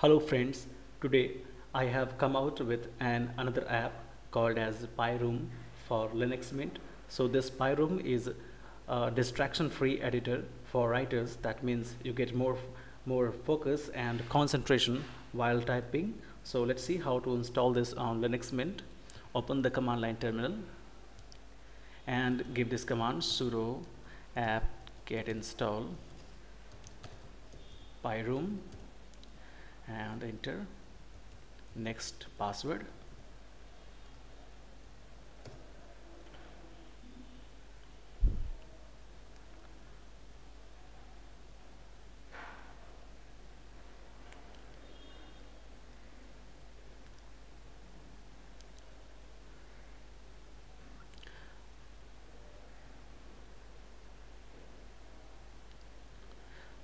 Hello friends, today I have come out with an another app called as PyRoom for Linux Mint. So this PyRoom is a distraction-free editor for writers. That means you get more more focus and concentration while typing. So let's see how to install this on Linux Mint. Open the command line terminal and give this command sudo apt get install pyroom and enter. Next password.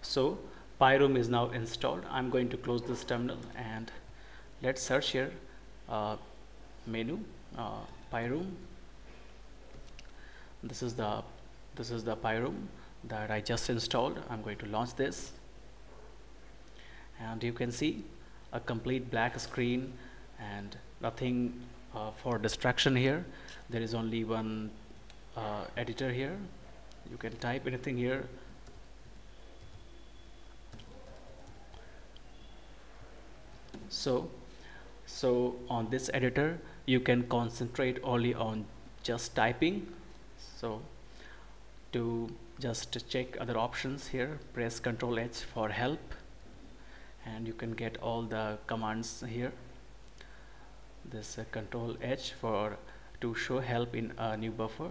So pyroom is now installed. I'm going to close this terminal and let's search here uh, menu uh, pyroom. This is the this is the pyroom that I just installed. I'm going to launch this. And you can see a complete black screen and nothing uh, for distraction here. There is only one uh, editor here. You can type anything here so so on this editor you can concentrate only on just typing. So to just check other options here press ctrl H for help. And you can get all the commands here. This uh, control H for to show help in a new buffer.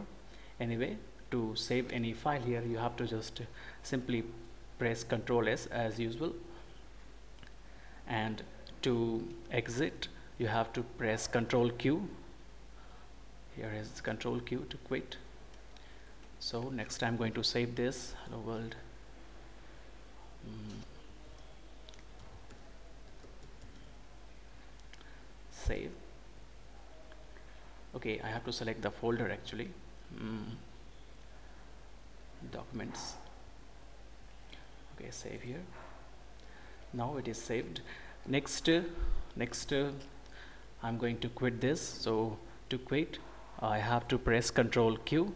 Anyway to save any file here you have to just simply press ctrl S as usual. And to exit you have to press control Q. Here is control Q to quit. So next I'm going to save this. Hello world. Mm. save. Okay I have to select the folder actually. Mm. documents. Okay save here. Now it is saved next next I'm going to quit this. So to quit I have to press control Q.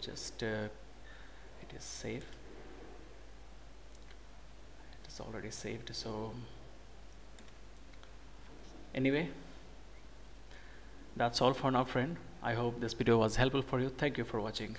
Just uh, it is safe. It is already saved so anyway that's all for now friend. I hope this video was helpful for you. Thank you for watching